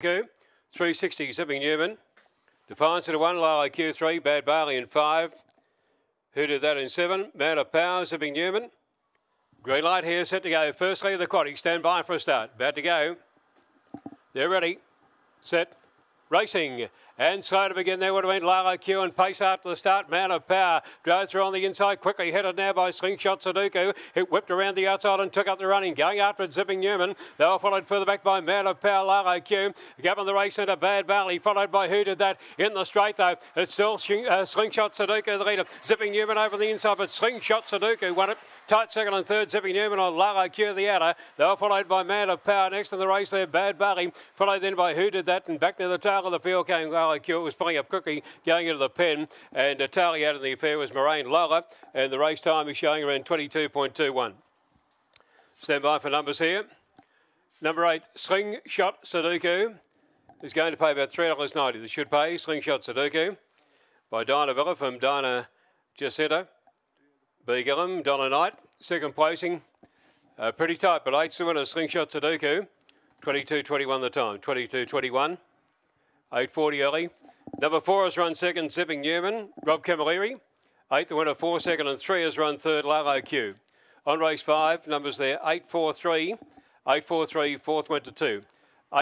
360 Zipping Newman. Defiance at a one, low IQ three, Bad Barley in five. Who did that in seven? Man of Power, Zipping Newman. Green light here, set to go. First lead of the quaddy, stand by for a start. About to go. They're ready. Set. Racing. And slow to begin there would have been Lala Q and pace after the start. Man of power drove through on the inside quickly, headed now by Slingshot Sudoku. It whipped around the outside and took up the running. Going after it, zipping Newman. They were followed further back by Man of Power, Lala Q. Gap on the race into Bad Valley, followed by who did that in the straight though. It's still uh, Slingshot Sudoku the leader. Zipping Newman over the inside, but Slingshot Sudoku won it. Tight second and third, Zipping Newman on Lala Q the outer. They were followed by Man of Power next in the race there. Bad Valley, followed then by who did that and back near the tail of the field came Lala. It was pulling up quickly going into the pen. And uh, tally out in the affair was Moraine Lola. And the race time is showing around 22.21. Stand by for numbers here. Number eight, Slingshot Sudoku is going to pay about $3.90. This should pay Slingshot Sudoku by Dinah Villa from Dinah Giacetta. B. Gillum, Donna Knight, second placing. Uh, pretty tight, but eight's the winner, Slingshot Sudoku. 22.21 the time, 22.21. 8.40 early. Number four has run second, Zipping Newman, Rob Camilleri. Eight, the winner, four second, and three has run third, Lalo Q. On race five, numbers there, 8.43, 8.43, fourth went to two.